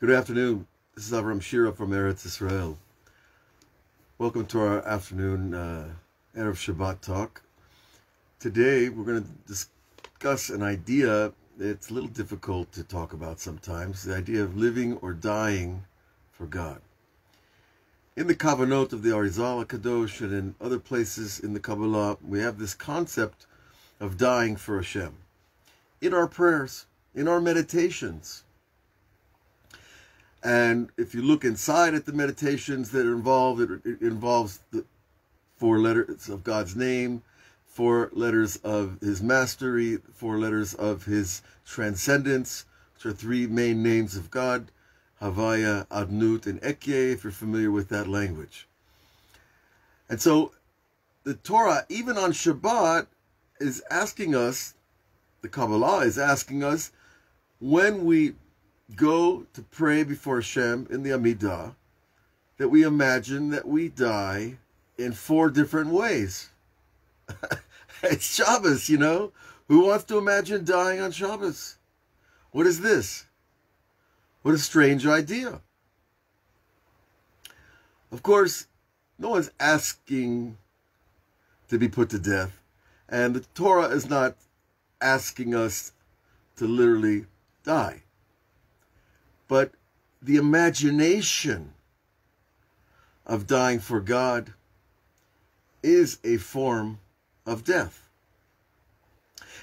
Good afternoon. This is Avraham Shira from Eretz Israel. Welcome to our afternoon uh, Erev Shabbat talk. Today we're going to discuss an idea that's a little difficult to talk about sometimes, the idea of living or dying for God. In the Kavanot of the Arizal Kadosh and in other places in the Kabbalah, we have this concept of dying for Hashem. In our prayers, in our meditations, and if you look inside at the meditations that are involved, it, it involves the four letters of God's name, four letters of his mastery, four letters of his transcendence, which are three main names of God, Havaya, Adnut, and Ekye, if you're familiar with that language. And so the Torah, even on Shabbat, is asking us, the Kabbalah is asking us, when we go to pray before Hashem in the Amidah, that we imagine that we die in four different ways. it's Shabbos, you know? Who wants to imagine dying on Shabbos? What is this? What a strange idea. Of course, no one's asking to be put to death, and the Torah is not asking us to literally die but the imagination of dying for God is a form of death.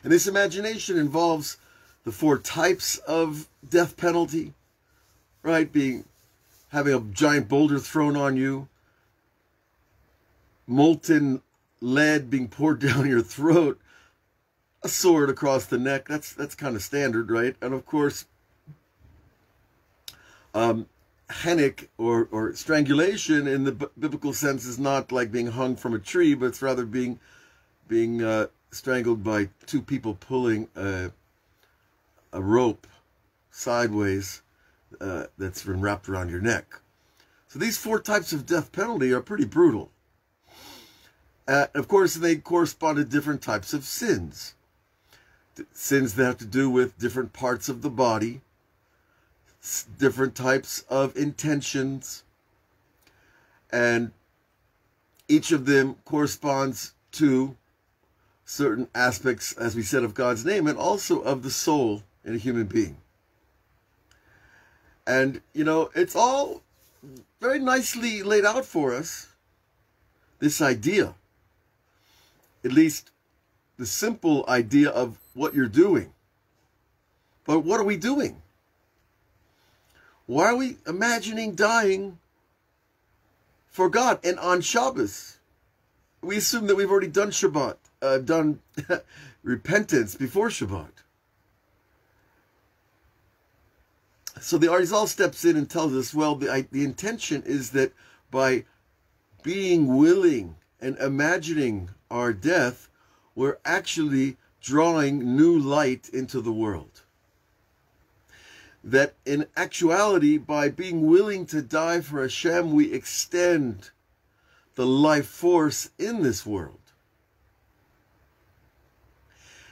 And this imagination involves the four types of death penalty, right? Being having a giant boulder thrown on you, molten lead being poured down your throat, a sword across the neck. That's that's kind of standard, right? And of course, um, or, or strangulation in the biblical sense is not like being hung from a tree, but it's rather being being uh, strangled by two people pulling a, a rope sideways uh, that's been wrapped around your neck. So these four types of death penalty are pretty brutal. Uh, of course, they correspond to different types of sins. Sins that have to do with different parts of the body, different types of intentions, and each of them corresponds to certain aspects, as we said, of God's name and also of the soul in a human being. And, you know, it's all very nicely laid out for us, this idea, at least the simple idea of what you're doing. But what are we doing? Why are we imagining dying for God? And on Shabbos, we assume that we've already done Shabbat, uh, done repentance before Shabbat. So the Arizal steps in and tells us, well, the, the intention is that by being willing and imagining our death, we're actually drawing new light into the world that in actuality, by being willing to die for Hashem, we extend the life force in this world.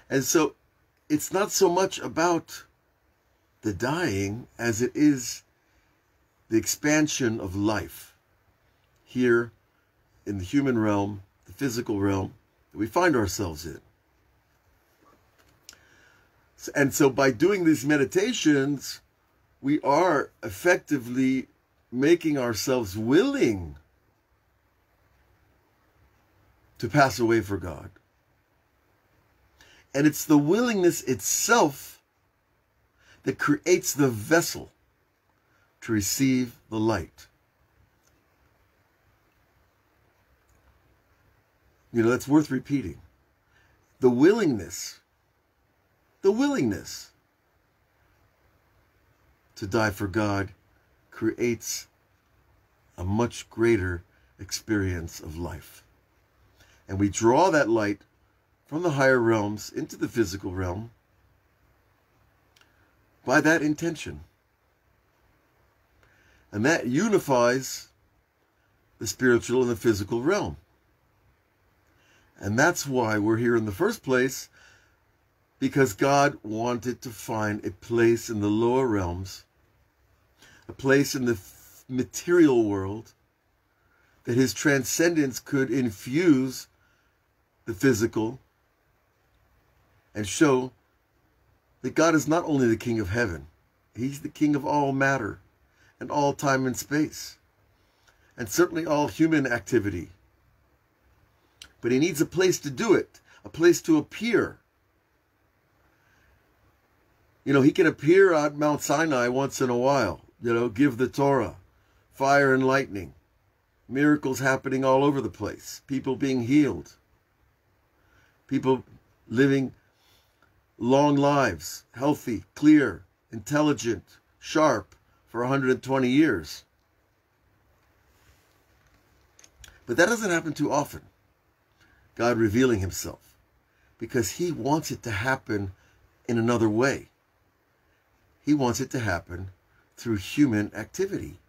And so it's not so much about the dying as it is the expansion of life here in the human realm, the physical realm that we find ourselves in. And so by doing these meditations, we are effectively making ourselves willing to pass away for God. And it's the willingness itself that creates the vessel to receive the light. You know, that's worth repeating. The willingness, the willingness to die for God creates a much greater experience of life. And we draw that light from the higher realms into the physical realm by that intention. And that unifies the spiritual and the physical realm. And that's why we're here in the first place, because God wanted to find a place in the lower realms a place in the material world, that his transcendence could infuse the physical and show that God is not only the King of heaven, He's the King of all matter and all time and space, and certainly all human activity. But He needs a place to do it, a place to appear. You know, He can appear at Mount Sinai once in a while, you know, give the Torah, fire and lightning, miracles happening all over the place, people being healed, people living long lives, healthy, clear, intelligent, sharp for 120 years. But that doesn't happen too often. God revealing himself because he wants it to happen in another way. He wants it to happen through human activity.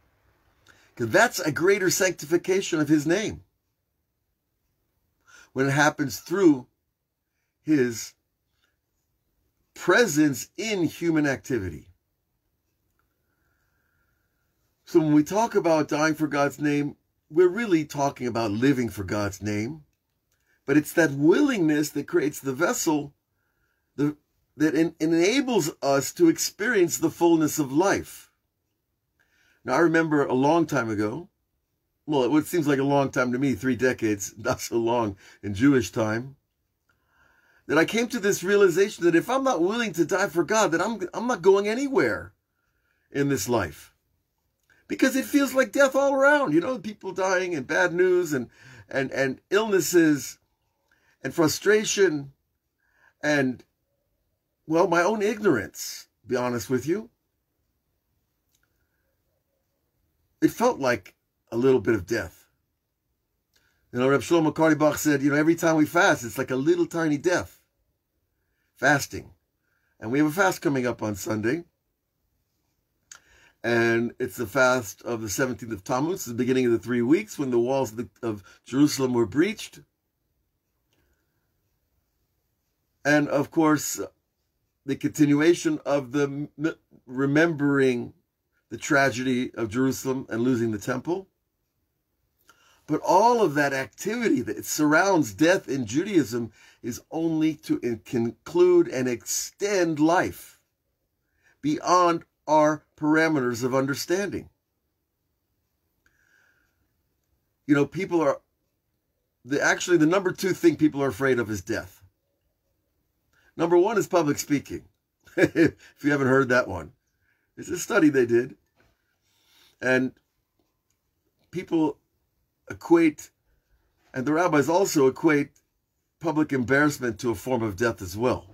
Because that's a greater sanctification of his name. When it happens through his presence in human activity. So when we talk about dying for God's name, we're really talking about living for God's name. But it's that willingness that creates the vessel the, that in, enables us to experience the fullness of life. Now, I remember a long time ago, well, it seems like a long time to me, three decades, not so long in Jewish time, that I came to this realization that if I'm not willing to die for God, that I'm, I'm not going anywhere in this life. Because it feels like death all around, you know, people dying and bad news and, and, and illnesses and frustration and, well, my own ignorance, be honest with you. It felt like a little bit of death. You know, Reb Shlomo Carlebach said, you know, every time we fast, it's like a little tiny death. Fasting. And we have a fast coming up on Sunday. And it's the fast of the 17th of Tammuz, the beginning of the three weeks when the walls of, the, of Jerusalem were breached. And of course, the continuation of the remembering the tragedy of Jerusalem and losing the temple. But all of that activity that surrounds death in Judaism is only to conclude and extend life beyond our parameters of understanding. You know, people are the actually the number two thing people are afraid of is death. Number one is public speaking. if you haven't heard that one, it's a study they did. And people equate, and the rabbis also equate public embarrassment to a form of death as well.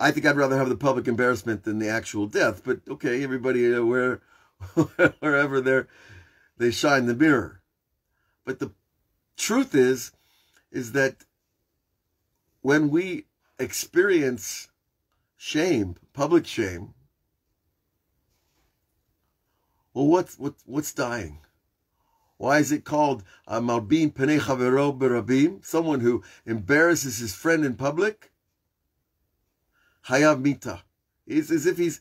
I think I'd rather have the public embarrassment than the actual death, but okay, everybody uh, where wherever they're, they shine the mirror. But the truth is, is that when we experience shame, public shame, well, what's what, what's dying? Why is it called uh, Malbin Penei Chavero Berabim? Someone who embarrasses his friend in public? Hayav Mita. It's as if he's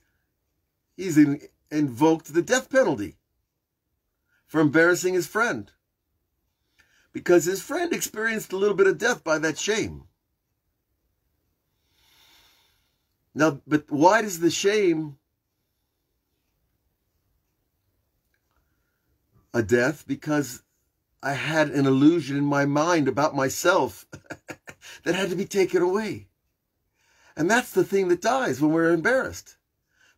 he's in, invoked the death penalty for embarrassing his friend. Because his friend experienced a little bit of death by that shame. Now, but why does the shame a death because I had an illusion in my mind about myself that had to be taken away. And that's the thing that dies when we're embarrassed.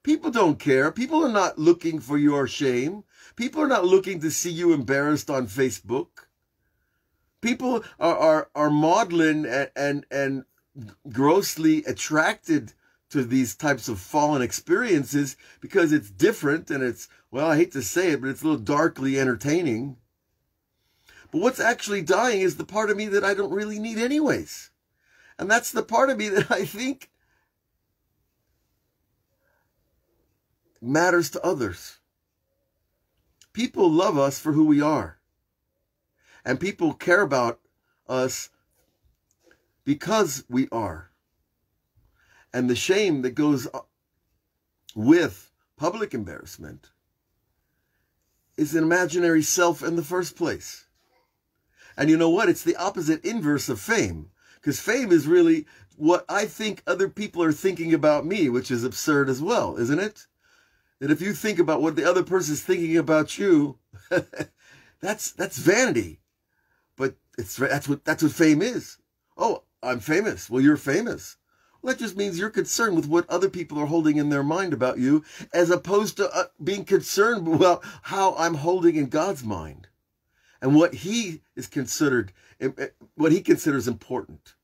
People don't care. People are not looking for your shame. People are not looking to see you embarrassed on Facebook. People are, are, are maudlin and, and, and grossly attracted to these types of fallen experiences because it's different and it's, well, I hate to say it, but it's a little darkly entertaining. But what's actually dying is the part of me that I don't really need anyways. And that's the part of me that I think matters to others. People love us for who we are. And people care about us because we are and the shame that goes uh, with public embarrassment, is an imaginary self in the first place. And you know what? It's the opposite inverse of fame. Because fame is really what I think other people are thinking about me, which is absurd as well, isn't it? That if you think about what the other person is thinking about you, that's that's vanity. But it's that's what that's what fame is. Oh, I'm famous. Well, you're famous. Well, that just means you're concerned with what other people are holding in their mind about you, as opposed to uh, being concerned about how I'm holding in God's mind and what He is considered, eh, eh, what He considers important.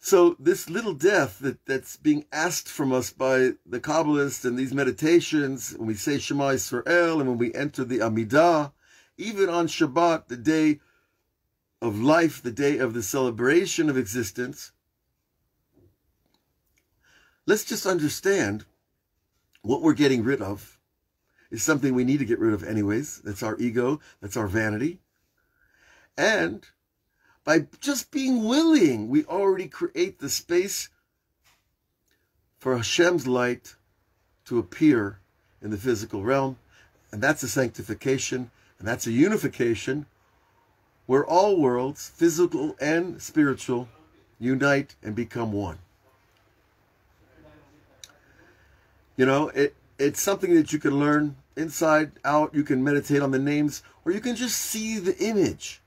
So this little death that, that's being asked from us by the Kabbalists and these meditations, when we say Shema Yisrael and when we enter the Amidah, even on Shabbat, the day of life, the day of the celebration of existence, let's just understand what we're getting rid of is something we need to get rid of anyways. That's our ego. That's our vanity. And by just being willing, we already create the space for Hashem's light to appear in the physical realm. And that's a sanctification, and that's a unification where all worlds, physical and spiritual, unite and become one. You know, it it's something that you can learn inside out. You can meditate on the names, or you can just see the image.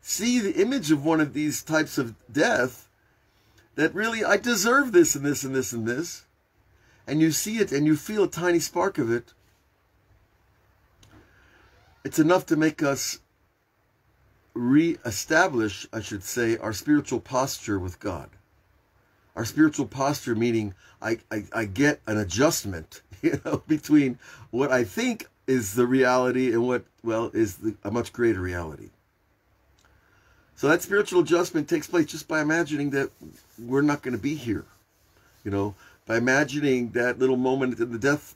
See the image of one of these types of death that really, I deserve this and this and this and this. And you see it and you feel a tiny spark of it. It's enough to make us re-establish, I should say, our spiritual posture with God. Our spiritual posture meaning I, I, I get an adjustment, you know, between what I think is the reality and what, well, is the, a much greater reality. So that spiritual adjustment takes place just by imagining that we're not going to be here. You know, by imagining that little moment in the death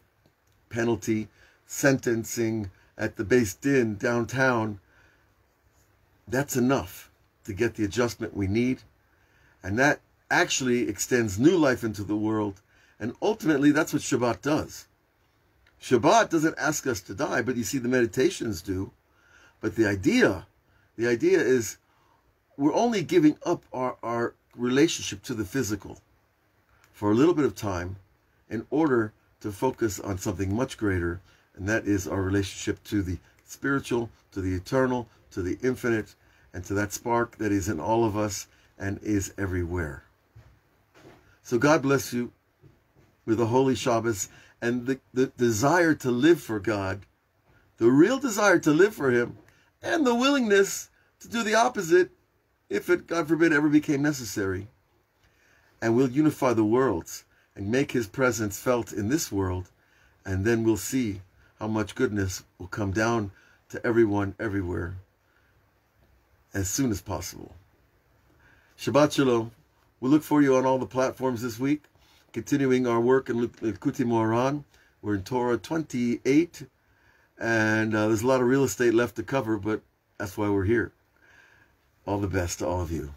penalty sentencing at the Beis Din downtown that's enough to get the adjustment we need. And that actually extends new life into the world. And ultimately, that's what Shabbat does. Shabbat doesn't ask us to die, but you see, the meditations do. But the idea, the idea is we're only giving up our, our relationship to the physical for a little bit of time in order to focus on something much greater, and that is our relationship to the spiritual, to the eternal, to the infinite, and to that spark that is in all of us and is everywhere. So God bless you with a holy Shabbos and the, the desire to live for God, the real desire to live for Him, and the willingness to do the opposite if it, God forbid, ever became necessary. And we'll unify the worlds and make His presence felt in this world, and then we'll see how much goodness will come down to everyone everywhere as soon as possible. Shabbat Shalom. We look for you on all the platforms this week. Continuing our work in Likutei Moharan. We're in Torah 28. And uh, there's a lot of real estate left to cover, but that's why we're here. All the best to all of you.